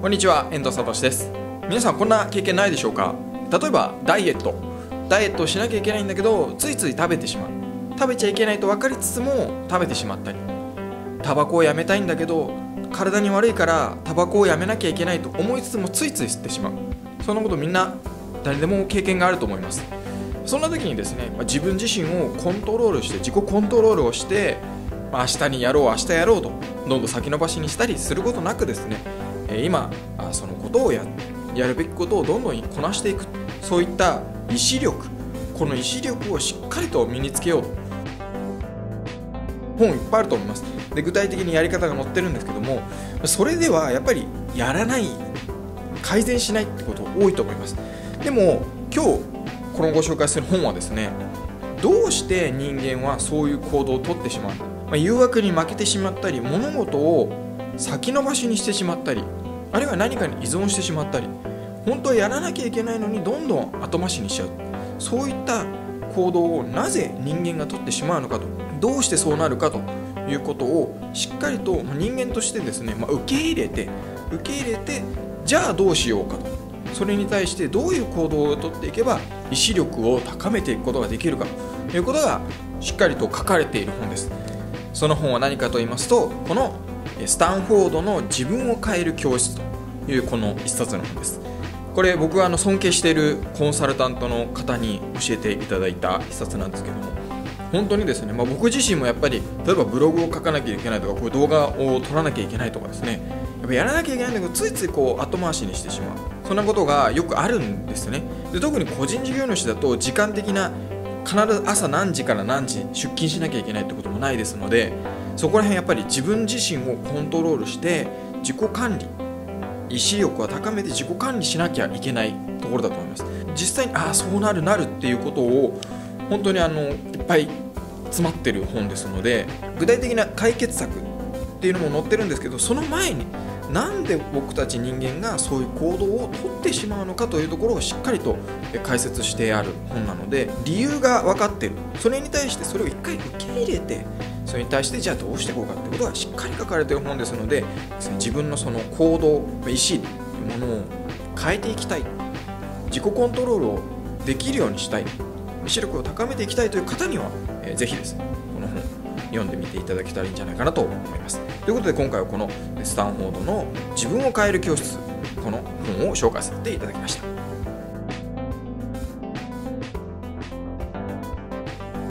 こんにちは遠藤聡です。皆さんこんな経験ないでしょうか？例えばダイエット。ダイエットをしなきゃいけないんだけどついつい食べてしまう。食べちゃいけないと分かりつつも食べてしまったり。タバコをやめたいんだけど体に悪いからタバコをやめなきゃいけないと思いつつもついつい吸ってしまう。そんなことみんな誰でも経験があると思います。そんな時にですね自分自身をコントロールして自己コントロールをして明日にやろう明日やろうとどんどん先延ばしにしたりすることなくですね今そのことをややるべきことをどんどんこなしていく。そういった意志力この意志力をしっかりと身につけよう。本いっぱいあると思います。で具体的にやり方が載ってるんですけどもそれではやっぱりやらない改善しないってこと多いと思います。でも今日このご紹介する本はですねどうして人間はそういう行動をとってしまう、まあ、誘惑に負けてしまったり物事を先延ばしにしてしまったりあるいは何かに依存してしまったり本当はやらなきゃいけないのにどんどん後回しにしちゃう。そういった行動をなぜ人間がとってしまうのかとどうしてそうなるかということをしっかりと人間としてですね、まあ、受け入れて受け入れてじゃあどうしようかと。それに対してどういう行動をとっていけば意志力を高めていくことができるかと。いうことがしっかりと書かれている本です。その本は何かと言いますとこのスタンフォードの自分を変える教室というこの一冊の本です。これ僕はあの尊敬しているコンサルタントの方に教えていただいた一冊なんですけども本当にですね、まあ、僕自身もやっぱり例えばブログを書かなきゃいけないとかこういう動画を撮らなきゃいけないとかですね。やっぱやらなきゃいけないんだけどついついこう後回しにしてしまう。そんなことがよくあるんですね。で特に個人事業主だと時間的な必ず朝何時から何時出勤しなきゃいけないってこともないですのでそこら辺やっぱり自分自身をコントロールして自己管理意志力は高めて自己管理しなきゃいけないところだと思います。実際にああそうなるなるっていうことを本当にあのいっぱい詰まってる本ですので具体的な解決策っていうのも載ってるんですけどその前になんで僕たち人間がそういう行動をとってしまうのかというところをしっかりと解説してある本なので理由が分かってる。それに対してそれを一回受け入れてそれに対してじゃあどうしていこうかってことがしっかり書かれてる本ですので自分のその行動意思というものを変えていきたい。自己コントロールをできるようにしたい。意志力を高めていきたいという方には、えー、ぜひです。ねこの本。読んでみていただけたらいいんじゃないかなと思います。ということで今回はこのスタンフォードの自分を変える教室この本を紹介させていただきました。